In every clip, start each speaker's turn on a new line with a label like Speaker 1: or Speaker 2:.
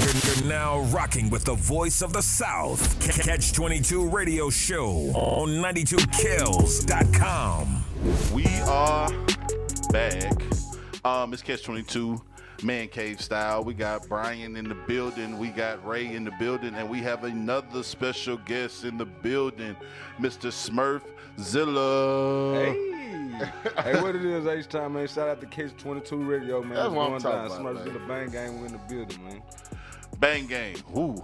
Speaker 1: You're, you're now rocking with the voice of the South. Catch 22 Radio Show on 92kills.com.
Speaker 2: We are back. Um, it's Catch 22, Man Cave style. We got Brian in the building. We got Ray in the building. And we have another special guest in the building, Mr. Smurf Zilla.
Speaker 3: Hey. hey, what it is H time, man? Shout out to Catch 22 Radio, man.
Speaker 4: That's what I'm talking
Speaker 3: down.
Speaker 4: about,
Speaker 3: Smurfs
Speaker 4: man.
Speaker 3: in the bang game. We in the building, man.
Speaker 2: Bang Gang. Ooh.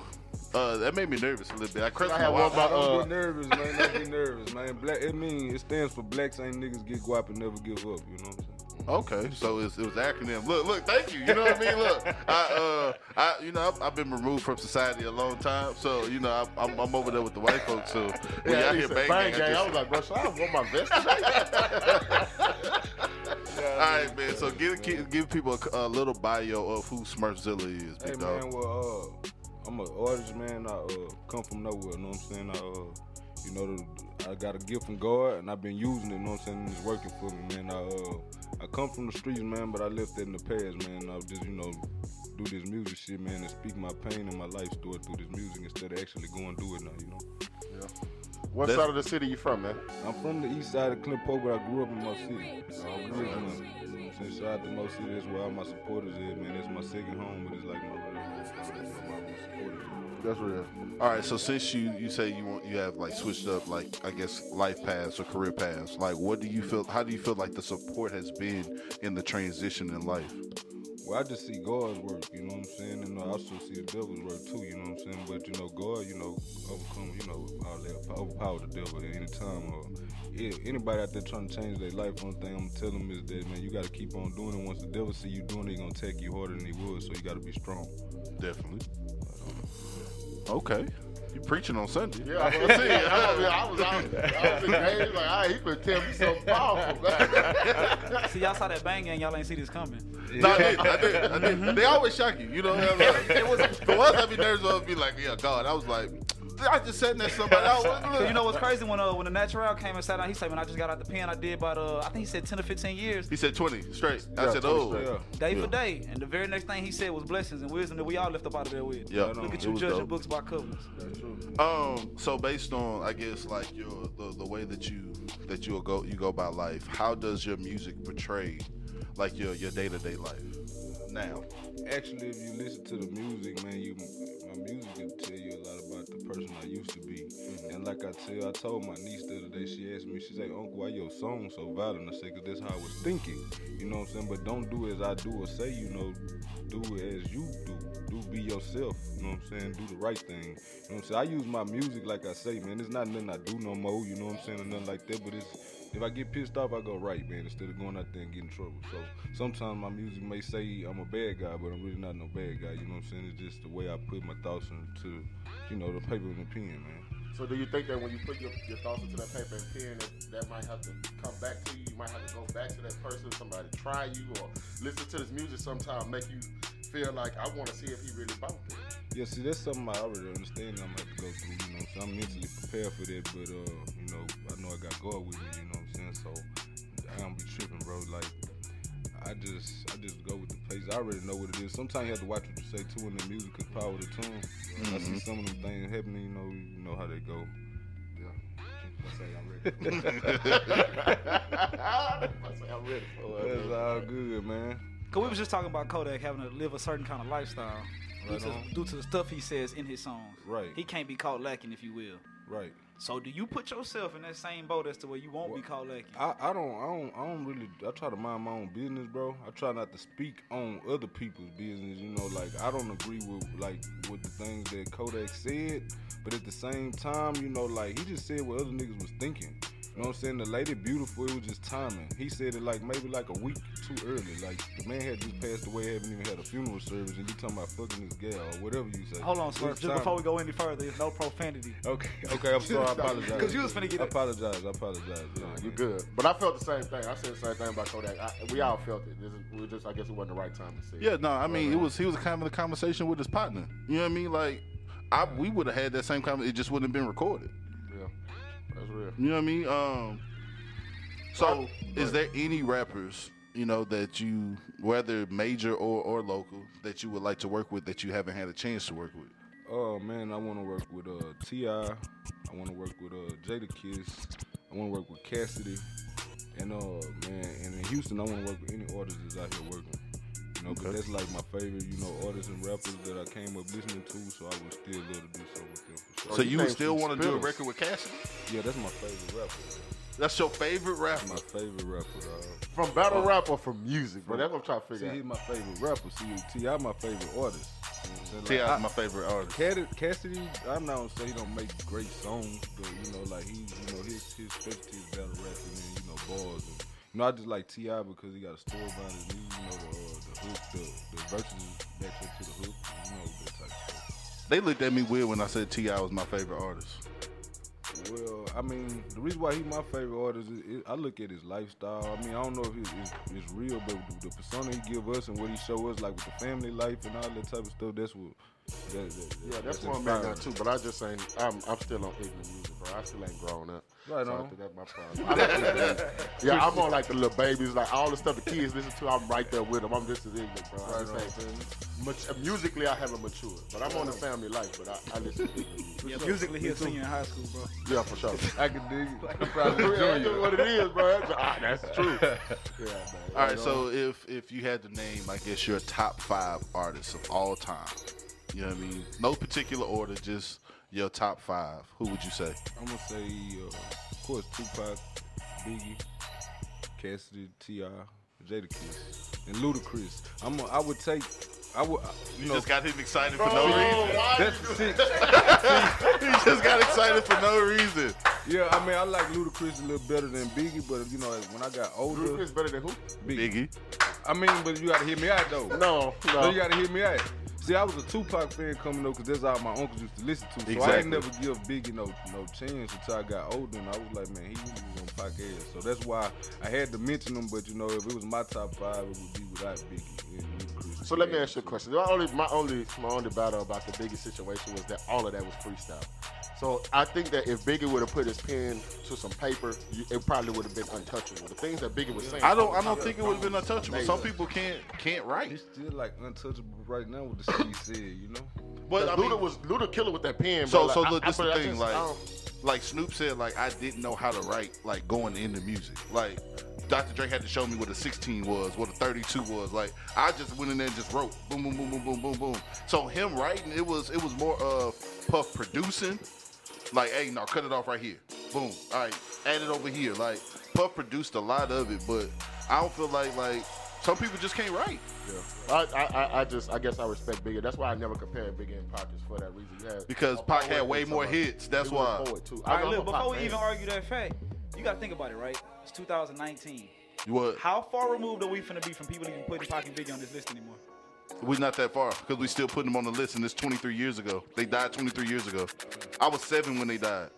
Speaker 2: Uh, that made me nervous a little bit. I crushed
Speaker 4: I
Speaker 2: my
Speaker 4: one
Speaker 2: wife.
Speaker 3: Don't
Speaker 4: uh,
Speaker 3: get nervous, man. Don't get nervous, man. Black, it mean it stands for blacks ain't niggas get guap and never give up. You know what I'm saying?
Speaker 2: Okay, so it's, it was acronym. Look, look, thank you. You know what I mean? Look, I, uh, I, you know, I've, I've been removed from society a long time, so you know, I, I'm, I'm over there with the white folks. So when
Speaker 4: Yeah,
Speaker 2: y'all hear bang,
Speaker 4: bang
Speaker 2: gang, I
Speaker 4: gang. I was like, bro, should I worn my vest today?
Speaker 2: all right, man. So give give, give people a, a little bio of who Smurphzilla is,
Speaker 3: Hey,
Speaker 2: big
Speaker 3: man. Well, uh, I'm an artist, man. I uh, come from nowhere. You know what I'm saying? I, uh, you know, the, I got a gift from God, and I've been using it. You know what I'm saying? It's working for me, man. I, uh, I come from the streets, man, but I left that in the past, man. I just, you know, do this music shit, man, and speak my pain and my life story through this music instead of actually going do it now, you know.
Speaker 4: What
Speaker 2: That's-
Speaker 4: side of the city you from, man?
Speaker 3: I'm from the east side of Clint Pope, but I grew up in Mo City. So I'm originally, you know what I'm saying? Shout out Mo City. That's where all my supporters is, man. That's my second home, but it's like my real home. That's where all my supporters.
Speaker 4: That's real.
Speaker 2: All right, so since you you say you want you have like switched up like I guess life paths or career paths, like what do you feel? How do you feel like the support has been in the transition in life?
Speaker 3: Well, I just see God's work, you know what I'm saying? And I also see the devil's work too, you know what I'm saying? But, you know, God, you know, overcome, you know, all that, overpower the devil at any time. Or yeah, anybody out there trying to change their life, one thing I'm gonna tell them is that, man, you got to keep on doing it. Once the devil see you doing it, he going to take you harder than he would, so you got to be strong.
Speaker 2: Definitely. Uh, okay, you preaching on Sunday?
Speaker 4: Yeah, I was gonna I was, I was, I was, I was engaged, like, all right, he could tell me something powerful, man.
Speaker 5: See, y'all saw that bang gang, y'all ain't see this coming.
Speaker 2: No, I did. I did. I did. They always shock you. You know, like, it was the ones that be nervous of be like, yeah, God. I was like, I just said that somebody else.
Speaker 5: You know what's crazy when uh when the natural came and sat down, he said when I just got out the pen, I did about uh I think he said ten or fifteen years,
Speaker 2: He said twenty straight. I said, oh,
Speaker 4: straight.
Speaker 3: Yeah.
Speaker 5: day
Speaker 2: Yeah.
Speaker 5: for day, and the very next thing he said was blessings and wisdom that we all left up out of there with.
Speaker 2: yeah.
Speaker 5: Look at you judging
Speaker 2: dope.
Speaker 5: books by covers.
Speaker 2: Um, so based on, I guess, like your the, the way that you that you go you go by life, how does your music portray, like your your day to day life now?
Speaker 3: Actually, if you listen to the music, man, you my music can tell you a lot about the person I used to be. And like I tell, I told my niece the other day, she asked me, she said, Uncle, why your song so violent? I said, cause that's how I was thinking. You know what I'm saying? But don't do as I do or say, you know, do as you do. Do be yourself. You know what I'm saying? Do the right thing. You know what I'm saying? I use my music like I say, man. It's not nothing I do no more, you know what I'm saying, or nothing like that, but it's if I get pissed off, I go right, man, instead of going out there and getting in trouble. So sometimes my music may say I'm a bad guy, but I'm really not no bad guy. You know what I'm saying? It's just the way I put my thoughts into, you know, the paper and the pen, man.
Speaker 4: So do you think that when you put your, your thoughts into that paper and pen, that, that might have to come back to you? You might have to go back to that person, somebody try you, or listen to this music sometime, make you feel like I want to see if he really bought it.
Speaker 3: Yeah, see, that's something I already understand. I'm gonna have to go through. You know, so I'm mentally prepared for that. But uh, you know, I know I got God with me. You know what I'm saying? So I don't be tripping, bro. Like I just, I just go with the pace. I already know what it is. Sometimes you have to watch what you say too in the music, cause power the tune. I see mm-hmm. some of them things happening. You know, you know how they go.
Speaker 4: I say I'm ready. I say I'm ready for it.
Speaker 3: That's all good, man.
Speaker 5: Cause we was just talking about Kodak having to live a certain kind of lifestyle due, to, due to the stuff he says in his songs.
Speaker 3: Right.
Speaker 5: He can't be caught lacking, if you will.
Speaker 3: Right.
Speaker 5: So do you put yourself in that same boat as to where you won't be caught lacking?
Speaker 3: I, I don't I don't I don't really I try to mind my own business, bro. I try not to speak on other people's business. You know, like I don't agree with like with the things that Kodak said, but at the same time, you know, like he just said what other niggas was thinking. You know what I'm saying? The lady beautiful, it was just timing. He said it like maybe like a week too early. Like the man had just passed away, haven't even had a funeral service, and you talking about fucking this gal or whatever you say.
Speaker 5: Hold on,
Speaker 3: It
Speaker 5: Smurf.
Speaker 3: was
Speaker 5: Just
Speaker 3: timing.
Speaker 5: before we go any further, there's no profanity.
Speaker 3: Okay, okay, I'm sorry. I apologize.
Speaker 5: Because you was finna get
Speaker 3: I apologize. I apologize. Yeah,
Speaker 4: You good? But I felt the same thing. I said the same thing about Kodak. I, we all felt it. This is, we just, I guess it wasn't the right time to say. it.
Speaker 2: Yeah, no, I mean, it uh, was he was kind of a conversation with his partner. You know what I mean? Like, I we would have had that same conversation. It just wouldn't have been recorded.
Speaker 4: Yeah, that's real.
Speaker 2: You know what I mean? Um. So, is there any rappers you know, that you whether major or or local that you would like to work with that you haven't had a chance to work with?
Speaker 3: Oh man, I want to work with uh Ti. I want to work with uh Jadakiss. I want to work with Cassidy. And uh man, and in Houston, I want to work with any artists that's out here working. You know, 'cause
Speaker 2: Okay.
Speaker 3: that's like my favorite, you know, artists and rappers that I came up listening to. So I would still love to do something with them. For sure.
Speaker 2: So
Speaker 4: you
Speaker 2: you would still want to do a record with Cassidy?
Speaker 3: Yeah, that's my favorite rapper. Man.
Speaker 2: That's your favorite
Speaker 3: That's
Speaker 2: rapper.
Speaker 3: my favorite rapper. Dog.
Speaker 4: From battle rap or from music, bro? That's what I'm trying to
Speaker 3: See,
Speaker 4: figure out.
Speaker 3: he's my favorite rapper. See, T.I. my favorite artist. You know what I'm saying?
Speaker 2: T.I.
Speaker 3: Like,
Speaker 2: my favorite artist.
Speaker 3: Cassidy, Cassidy, I'm not gonna say he don't make great songs, but you know, like he, you know, his his specialty is battle rapping and you know bars. And, you know, I just like T.I. because he got a story behind his music. You know, the uh, the hook, the the verses back up to the hook. You know, that type of stuff.
Speaker 2: They looked at me weird when I said T.I. was my favorite artist.
Speaker 3: Well, I mean, the reason why he's my favorite artist is, is I look at his lifestyle. I mean, I don't know if it's, it's, it's real, but the, the persona he give us and what he show us, like with the family life and all that type of stuff, that's what. That, that,
Speaker 4: Yeah, that's one man now too. But I just ain't. I'm, I'm still on ignorant music, bro. I still ain't grown up.
Speaker 3: Right
Speaker 4: so I
Speaker 3: on.
Speaker 4: think that's my problem. Like the yeah, I'm on like the little babies, like all the stuff the kids listen to. I'm right there with them. I'm just as ignorant, bro. I
Speaker 3: Right
Speaker 4: just
Speaker 3: on.
Speaker 4: Mat- musically, I haven't matured, but I'm on the family life. But I, I listen to ignorant music.
Speaker 5: Musically, he a senior in high school, bro.
Speaker 4: Yeah, for sure.
Speaker 3: I can dig it. I'm
Speaker 4: Yeah,
Speaker 3: probably
Speaker 4: that's
Speaker 3: junior.
Speaker 4: what it is, bro. That's, ah, that's true. Yeah, man.
Speaker 2: All right, so if if you had to name, I guess your top five artists of all time, you know what I mean? No particular order, just your top five. Who would you say?
Speaker 3: I'm gonna say, uh, of course, Tupac, Biggie, Cassidy, T.I., Jada Kiss, and Ludacris. I'm. A, I would take. I would. You know.
Speaker 2: just got him excited for no reason.
Speaker 3: that's see,
Speaker 2: he just got excited for no reason.
Speaker 3: yeah, I mean, I like Ludacris a little better than Biggie, but you know, when I got older,
Speaker 4: Ludacris better than who?
Speaker 3: Biggie.
Speaker 2: Biggie.
Speaker 3: I mean, but you gotta hear me out though.
Speaker 4: No,
Speaker 3: So
Speaker 4: no.
Speaker 3: you gotta hear me out. See, I was a Tupac fan coming up because that's all my uncles used to listen to. So I
Speaker 2: Exactly.
Speaker 3: ain't never give Biggie no no chance until I got older, and I was like, man, he was on Pac ass. So that's why I had to mention him. But you know, if it was my top five, it would be without Biggie and Ludacris.
Speaker 4: So let me ask you a question. My only, my only, my only battle about the Biggie situation was that all of that was freestyle. So I think that if Biggie would have put his pen to some paper, it probably would have been untouchable. The things that Biggie was saying.
Speaker 2: I don't. I don't think it would have been untouchable. Some people can't can't write.
Speaker 3: He's still like untouchable right now with the shit he said, you know.
Speaker 2: But I mean,
Speaker 4: Luda was Luda killer with that pen.
Speaker 2: so
Speaker 4: bro.
Speaker 2: so
Speaker 4: Like,
Speaker 2: look,
Speaker 4: I-
Speaker 2: this
Speaker 4: I-
Speaker 2: the
Speaker 4: I
Speaker 2: thing.
Speaker 4: just-
Speaker 2: Like like Snoop said, like I didn't know how to write. Like going into music, like. Dr. Dre had to show me what a 16 was, what a 32 was. Like I just went in there and just wrote, boom, boom, boom, boom, boom, boom, boom. So him writing, it was it was more of Puff producing, like, hey, no, cut it off right here, boom. All right, add it over here. Like Puff produced a lot of it, but I don't feel like like some people just can't write.
Speaker 4: I, I, I- I just, I guess I respect Biggie. That's why I never compared Biggie and Pac just for that reason. You had
Speaker 2: Because
Speaker 4: a
Speaker 2: Pac had way more
Speaker 4: somebody-
Speaker 2: hits. That's
Speaker 4: he was a
Speaker 2: why.
Speaker 4: poet, too.
Speaker 5: All right,
Speaker 4: I'm
Speaker 5: look, before
Speaker 4: Pac
Speaker 5: we
Speaker 4: fan.
Speaker 5: even argue that fact, you got to think about it, right? It's 2019.
Speaker 2: What?
Speaker 5: How far removed are we finna be from people even putting Pac and Biggie on this list anymore?
Speaker 2: We're not that far because we still putting them on the list, and it's 23 years ago. They died 23 years ago. I was seven when they died.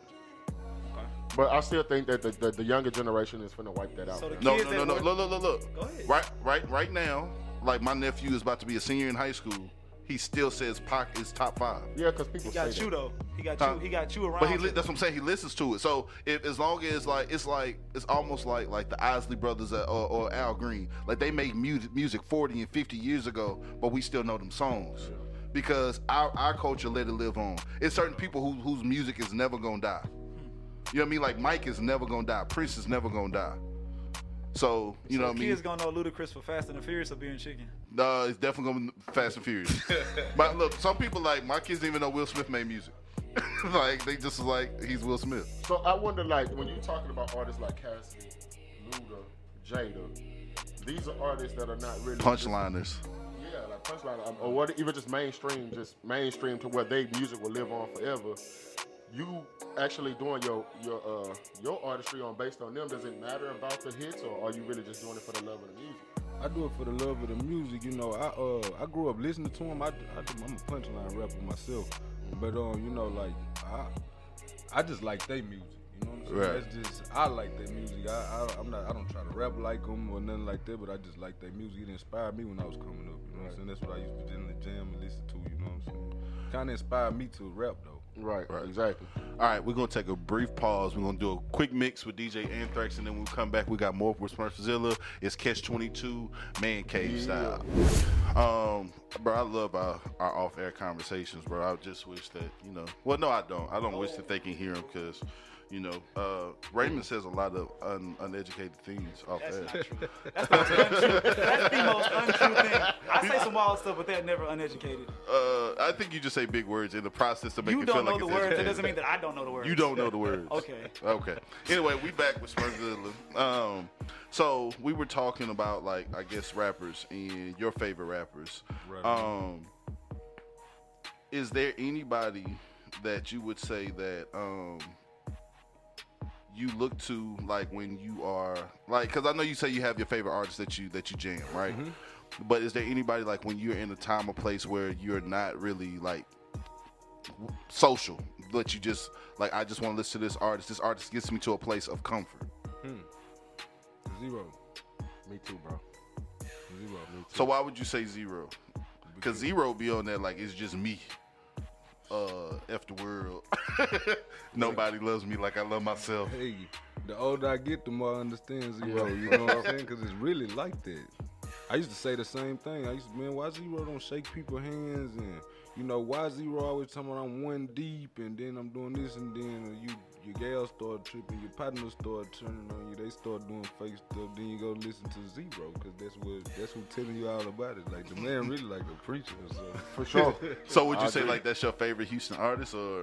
Speaker 4: But I still think that the, the, the younger generation is finna wipe that out.
Speaker 5: So the
Speaker 4: man.
Speaker 2: No, no, no, no. Look, look, look, look.
Speaker 5: Go ahead.
Speaker 2: Right, right, right now. Like my nephew is about to be a senior in high school. He still says Pac is top five.
Speaker 4: yeah, because people
Speaker 5: He got
Speaker 4: say
Speaker 5: you
Speaker 4: that.
Speaker 5: though. He got
Speaker 2: Huh?
Speaker 5: you. He got you around.
Speaker 2: But he li- that's what I'm saying. He listens to it. So if as long as like it's like it's almost like like the Isley brothers uh, or, or Al Green, like they made music music 40 and 50 years ago, but we still know them songs because our our culture let it live on. It's certain people who, whose music is never gonna die. You know what I mean? Like Mike is never gonna die. Prince is never gonna die. So you know
Speaker 5: so
Speaker 2: what I mean?
Speaker 5: gonna know Ludacris for Fast and the Furious or being chicken.
Speaker 2: No, it's definitely gonna be Fast and Furious. but look, some people like my kids didn't even know Will Smith made music. like they just like he's Will Smith.
Speaker 4: So I wonder, like, when you're talking about artists like Cassidy, Luda, Jada, these are artists that are not really
Speaker 2: Punchliners.
Speaker 4: Yeah, like punchline, or what, even just mainstream, just mainstream to where they music will live on forever. You actually doing your your uh your artistry on based on them. Does it matter about the hits, or are you really just doing it for the love of the music?
Speaker 3: I do it for the love of the music. You know, I uh I grew up listening to them. I, I, i'm a punchline rapper myself, but um you know like I I just like their music. You know what I'm saying?
Speaker 2: Right.
Speaker 3: That's just I like their music. I, I I'm not I don't try to rap like them or nothing like that, but I just like their music. It inspired me when I was coming up. You know what I'm saying? That's what I used to do in the jam and listen to. You know what I'm saying? Kind of inspired me to rap though.
Speaker 4: Right,
Speaker 2: Right.
Speaker 4: exactly.
Speaker 2: All right, we're gonna take a brief pause. We're gonna do a quick mix with DJ Anthrax, and then when we come back, we got more with Smurphzilla. It's Catch Twenty Two, Man Cave style. Um, bro, I love our, our off-air conversations, bro. I just wish that you know. Well, no, I don't. I don't wish that they can hear them because. You know, uh, Raymond says a lot of un- uneducated things off
Speaker 5: That's
Speaker 2: air.
Speaker 5: not true. That's the most untrue. That's the most untrue thing. I say some wild stuff, but they're never uneducated.
Speaker 2: Uh, I think you just say big words in the process to make
Speaker 5: You
Speaker 2: it feel
Speaker 5: don't know the words. That
Speaker 2: educated.
Speaker 5: doesn't mean that I don't know the words.
Speaker 2: You don't know the words.
Speaker 5: Okay.
Speaker 2: Okay. Anyway, we back with Smurphzilla. Um, so we were talking about like I guess rappers and your favorite rappers.
Speaker 3: Right.
Speaker 2: Um, is there anybody that you would say that um you look to like when you are like because I know you say you have your favorite artists that you that you jam right, mm-hmm. but is there anybody like when you're in a time or place where you're not really like social, but you just like I just want to listen to this artist. This artist gets me to a place of comfort. Hmm.
Speaker 3: Zero.
Speaker 4: Me too, bro.
Speaker 3: Zero. me too.
Speaker 2: So why would you say zero? Because zero be on there like it's just me. Uh, f the world. Nobody loves me like I love myself.
Speaker 3: Hey, the older I get, the more I understand zero. You know what I'm saying? Because it's really like that. I used to say the same thing. I used to, man, why zero don't shake people's hands and you know why zero always talking about I'm one deep and then I'm doing this and then you your gal start tripping, your partner start turning on you, they start doing fake stuff. Then you go listen to zero because that's what that's who telling you all about it. Like the man really like a preacher or something.
Speaker 4: For sure.
Speaker 2: So would you
Speaker 4: I
Speaker 2: say
Speaker 4: agree.
Speaker 2: like that's your favorite Houston artist, or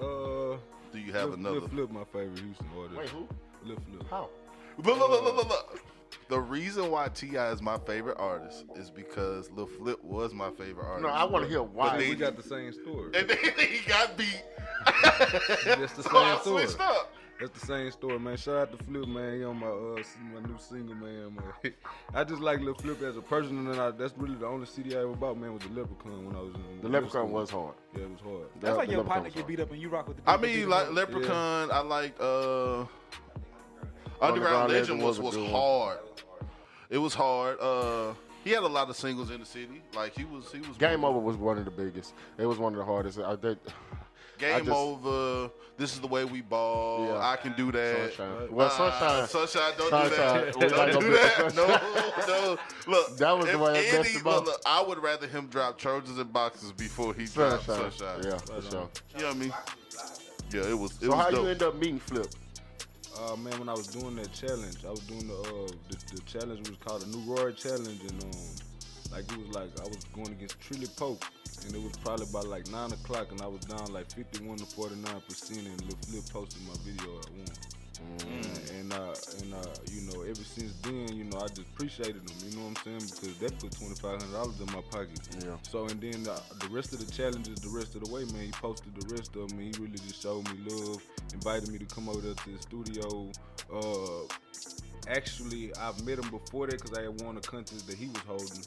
Speaker 3: Uh,
Speaker 2: do you have
Speaker 3: Lil-
Speaker 2: another?
Speaker 3: Lil Flip, my favorite Houston artist.
Speaker 4: Wait, who?
Speaker 3: Lil Flip.
Speaker 4: How?
Speaker 2: Look, look, look, look, look, look. The reason why T.I. is my favorite artist is because Lil Flip was my favorite artist.
Speaker 4: No, I want to hear why.
Speaker 2: But
Speaker 3: We got the same story.
Speaker 2: And then he got beat.
Speaker 3: That's the
Speaker 2: So I
Speaker 3: same story.
Speaker 2: switched up.
Speaker 3: That's the same story, man. Shout out to Flip, man. He on my uh, my new single, man. man. I just like Lil Flip as a person, and I, that's really the only CD I ever bought, man. Was the Leprechaun when I was in
Speaker 4: The Leprechaun
Speaker 3: school.
Speaker 4: was hard.
Speaker 3: Yeah, it was hard.
Speaker 5: That's
Speaker 4: The-
Speaker 5: like
Speaker 4: the
Speaker 5: your partner
Speaker 4: was
Speaker 5: get beat up and you rock with the.
Speaker 2: I mean, like Leprechaun. I liked uh, Underground Legend was
Speaker 4: a
Speaker 2: was hard. It was hard. Uh, he had a lot of singles in the city. Like he was, he was
Speaker 4: Game Over was one of the biggest. It was one of the hardest. I did.
Speaker 2: Game
Speaker 4: just-
Speaker 2: over. This is the way we ball.
Speaker 4: Yeah.
Speaker 2: I can do that.
Speaker 4: Sunshine. Well,
Speaker 2: Uh,
Speaker 4: sunshine.
Speaker 2: sunshine, don't
Speaker 4: Sunshine.
Speaker 2: do that. Don't do that. No, no. Look,
Speaker 4: That was the way I
Speaker 2: any,
Speaker 4: messed him
Speaker 2: look, look, I would rather him drop Trojans and boxes before he dropped
Speaker 4: Sunshine.
Speaker 2: Sunshine.
Speaker 4: Yeah, for sure.
Speaker 2: You know what I mean? Yeah, it was. It
Speaker 4: So
Speaker 2: was
Speaker 4: how
Speaker 2: dope.
Speaker 4: you end up meeting Flip?
Speaker 3: Uh, man, when I was doing that challenge, I was doing the uh, the, the challenge was called the New Roy Challenge, and um, like it was like I was going against Trilly Pope, and it was probably about like nine o'clock, and I was down like fifty-one to forty-nine percent, and Lil Flip posted my video at one. And uh, and uh, you know, ever since then, you know, I just appreciated him. You know what I'm saying? Because that put twenty five hundred dollars in my pocket.
Speaker 4: Yeah.
Speaker 3: So and then uh, the rest of the challenges, the rest of the way, man, he posted the rest of them. and He really just showed me love, invited me to come over to the studio. Uh, actually, I've met him before that because I had won a contest that he was holding.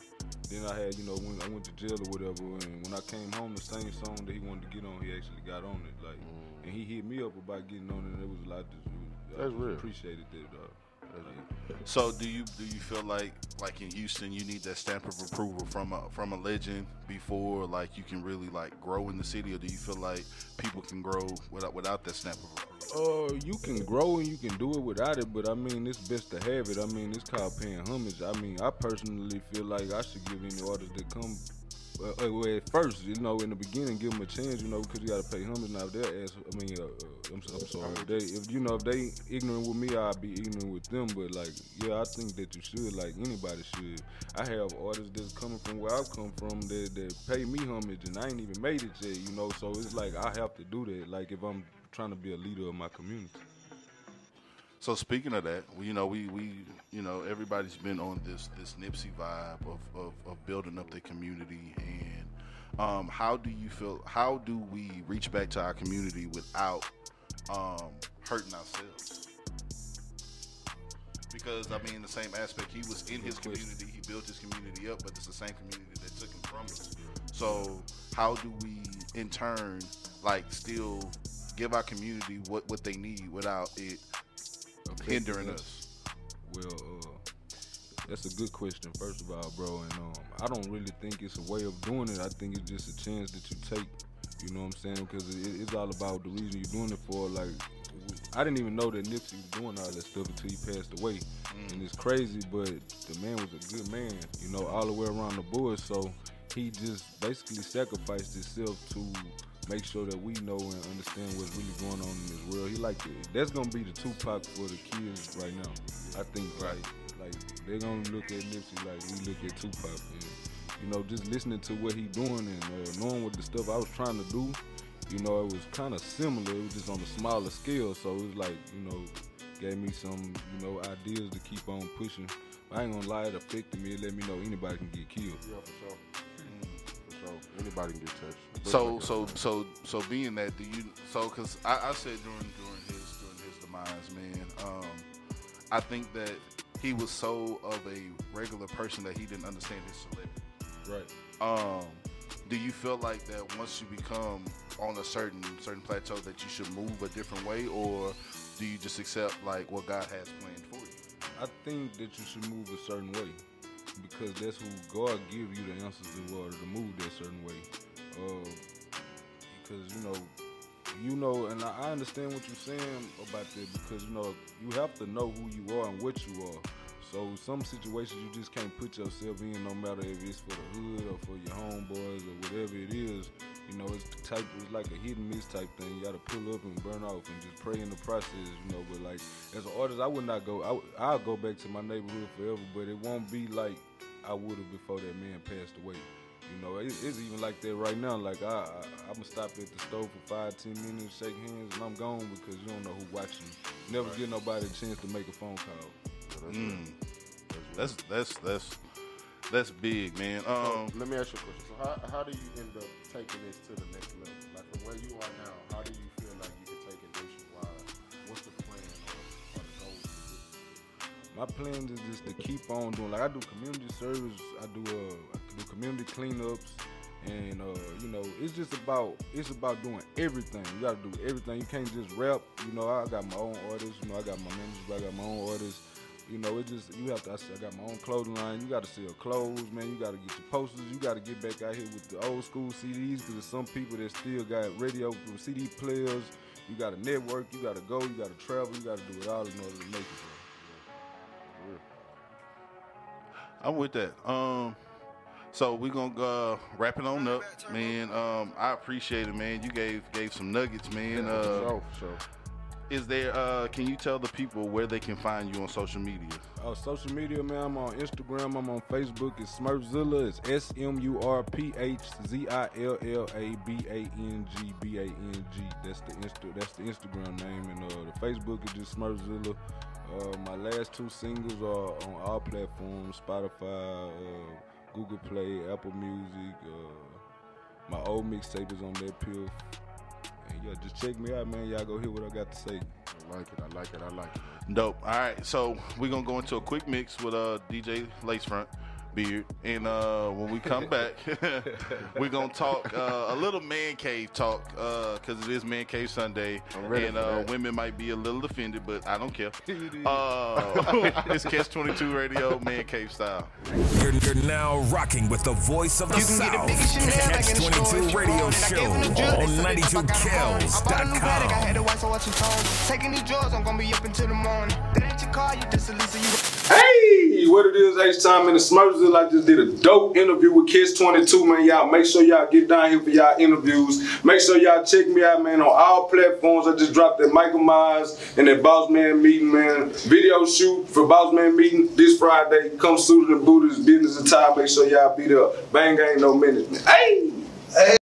Speaker 3: Then I had, you know, when I went to jail or whatever, and when I came home, the same song that he wanted to get on, he actually got on it. Like, and he hit me up about getting on it, and it was a lot. Just, it was,
Speaker 4: That's
Speaker 3: just
Speaker 4: real.
Speaker 3: Appreciated that, dog.
Speaker 2: So do you do you feel like like in Houston you need that stamp of approval from a from a legend before like you can really like grow in the city or do you feel like people can grow without without that stamp of approval?
Speaker 3: Uh, you can grow and you can do it without it, but I mean, it's best to have it. I mean, it's called paying homage. I mean, I personally feel like I should give any artists that come. Uh, uh, well, at first, you know, in the beginning, give them a chance, you know, because you got to pay homage. Now, if they're ass, I mean, uh, uh, I'm, I'm sorry, if they, if you know, if they ignorant with me, I'll be ignorant with them. But like, yeah, I think that you should, like anybody should. I have artists that's coming from where I've come from that, that pay me homage, and I ain't even made it yet, you know. So it's like I have to do that. Like if I'm trying to be a leader of my community.
Speaker 2: So speaking of that, you know, we, we you know everybody's been on this this Nipsey vibe of, of, of building up the community and um, how do you feel? How do we reach back to our community without um, hurting ourselves? Because I mean, the same aspect, he was in his community, he built his community up, but it's the same community that took him from us. So how do we, in turn, like still give our community what what they need without it hindering us?
Speaker 3: Well, uh, that's a good question, first of all, bro. And um, I don't really think it's a way of doing it. I think it's just a chance that you take. You know what I'm saying? Because it, it's all about the reason you're doing it for. Like, I didn't even know that Nipsey was doing all that stuff until he passed away. And it's crazy, but the man was a good man, you know, all the way around the board. So he just basically sacrificed himself to make sure that we know and understand what's really going on in this world. He like to, that's gonna be the Tupac for the kids right now. I think
Speaker 2: Right.
Speaker 3: like like they're gonna look at Nipsey like we look at Tupac. And, you know, just listening to what he doing and uh, knowing what the stuff I was trying to do, you know, it was kind of similar. It was just on a smaller scale. So it was like, you know, gave me some, you know, ideas to keep on pushing. I ain't gonna lie, it affected me. It let me know anybody can get killed.
Speaker 4: Yeah, for sure. Sure. Anybody can get touched.
Speaker 2: So so so so being that, do you so because I, I said during during his during his demise, man, um, I think that he was so of a regular person that he didn't understand his celebrity.
Speaker 3: Right.
Speaker 2: Um, do you feel like that once you become on a certain certain plateau that you should move a different way, or do you just accept like what God has planned for you?
Speaker 3: I think that you should move a certain way because that's who God give you the answers in order to move that certain way. Uh, because you know, you know, and I I understand what you're saying about that because you know you have to know who you are and what you are. So some situations you just can't put yourself in, no matter if it's for the hood or for your homeboys or whatever it is. You know, it's type, it's like a hit and miss type thing. You got to pull up and burn off and just pray in the process. You know, but like as an artist, I would not go. I, I'll go back to my neighborhood forever, but it won't be like I would have before that man passed away. You know, it, it's even like that right now. Like I, I, I'm gonna stop at the store for five, ten minutes, shake hands, and I'm gone because you don't know who watching. you. Never give nobody a chance to make a phone call.
Speaker 2: Mm. That's that's that's that's big, man. Um,
Speaker 4: Let me ask you a question. So how, how do you end up taking this to the next level? Like from where you are now, how do you feel like you can take it nationwide? What's the plan or, or the goals?
Speaker 3: My plan is just to keep on doing. Like I do community service. I do uh, I do community cleanups, and uh, you know, it's just about it's about doing everything. You gotta do everything. You can't just rap. You know, I got my own artists. You know, I got my members, but I got my own artists. You know, it just you have to. I got my own clothing line. You got to sell clothes, man. You got to get your posters. You got to get back out here with the old school CDs because there's some people that still got radio CD players. You got to network. You got to go. You got to travel. You got to do it all in order to make it. Bro.
Speaker 2: I'm with that. Um, so we're gonna uh, wrap it on up, man. Um, I appreciate it, man. You gave gave some nuggets, man.
Speaker 4: for
Speaker 2: Uh,
Speaker 4: sure, for sure.
Speaker 2: Is there? Uh, can you tell the people where they can find you on social media?
Speaker 3: Uh, social media, man. I'm on Instagram. I'm on Facebook. It's Smurphzilla. It's S M U R P H Z I L L A B A N G B A N G. That's the Insta. That's the Instagram name, and uh, the Facebook is just Smurphzilla. Uh, my last two singles are on all platforms: Spotify, uh, Google Play, Apple Music. Uh, my old mixtape is on that pill. And yeah, just check me out, man. Y'all go hear what I got to say.
Speaker 4: I like it. I like it. I like it.
Speaker 2: Dope. All right, so we're gonna go into a quick mix with uh DJ Lacefront Beard, and uh when we come back, we're gonna talk uh, a little man cave talk because it is Man Cave Sunday,
Speaker 4: I'm ready
Speaker 2: and
Speaker 4: for
Speaker 2: uh,
Speaker 4: that.
Speaker 2: women might be a little offended, but I don't care. Uh, it's Catch Twenty Two Radio, Man Cave style.
Speaker 1: You're, you're now rocking with the voice of the
Speaker 6: You can
Speaker 1: South.
Speaker 6: big Chanel back in the
Speaker 1: Catch 22 Radio
Speaker 6: want it. I
Speaker 1: Show
Speaker 6: gave him the drug, they
Speaker 1: on
Speaker 6: said they fuck out the phone. I bought a new bag, I
Speaker 1: 92Kels.com.
Speaker 6: had to watch, so watch some tones. Taking these drugs, I'm gonna be up until the morning. That ain't your car, you just a Lisa, you
Speaker 3: Hey, what it is, H time in the Smurfs. I just did a dope interview with Catch 22, man. Y'all make sure y'all get down here for y'all interviews. Make sure y'all check me out, man, on all platforms. I just dropped that Michael Myers and that Boss Man meeting, man. Video shoot for Boss Man meeting this Friday. Come suited the booted, business and time. Make sure y'all be there. Bang ain't no minute, man. Hey!